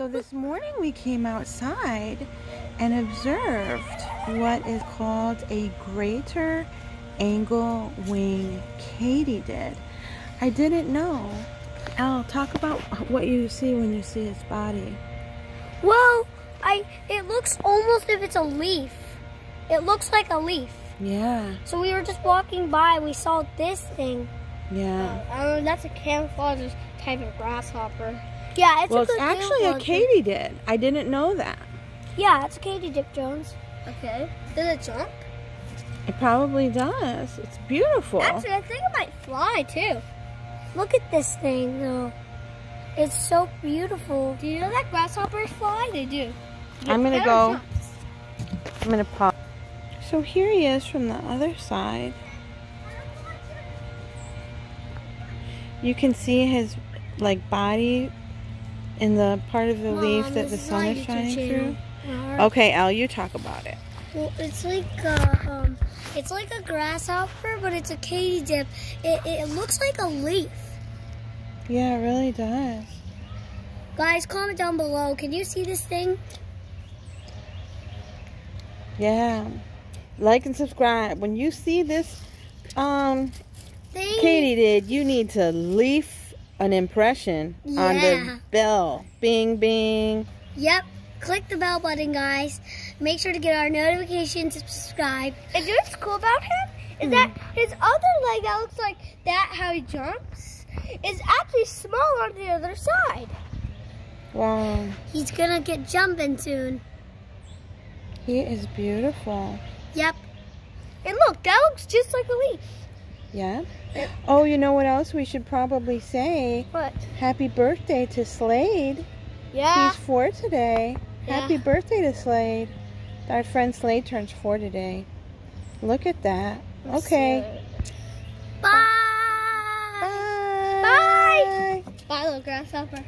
So this morning we came outside and observed what is called a greater angle wing katydid. I didn't know. El, talk about what you see when you see its body. Well, I it looks almost if it's a leaf. It looks like a leaf. Yeah, So we were just walking by, we saw this thing. yeah. Oh, that's a camouflage type of grasshopper. Yeah, it's Well, a it's actually a camouflage. katydid. I didn't know that. Yeah, it's a katydid Jones. Okay. Does it jump? It probably does. It's beautiful. Actually, I think it might fly too. Look at this thing though. It's so beautiful. Do you know that grasshoppers fly? They do. I'm gonna go. jumps. I'm gonna pop. So here he is from the other side. You can see his like body in the part of the leaf that the sun is shining through. Okay, El, you talk about it. Well, it's like a, um, it's like a grasshopper, but it's a katydid. It, it looks like a leaf. Yeah, it really does. Guys, comment down below. Can you see this thing? Yeah. Like and subscribe. When you see this um Thing. katydid, you need to leave an impression on the bell. Bing bing. Yep. Click the bell button, guys. Make sure to get our notifications and subscribe. And you know what's cool about him? Is hmm. that his other leg that looks like that, how he jumps, is actually smaller on the other side. Wow. He's gonna get jumping soon. He is beautiful. Yep. And look, that looks just like a leaf. Yeah. Oh, you know what else we should probably say? What? Happy birthday to Slade. Yeah. He's four today. Yeah. Happy birthday to Slade. Our friend Slade turns four today. Look at that. Okay. Bye. Bye. Bye, little grasshopper.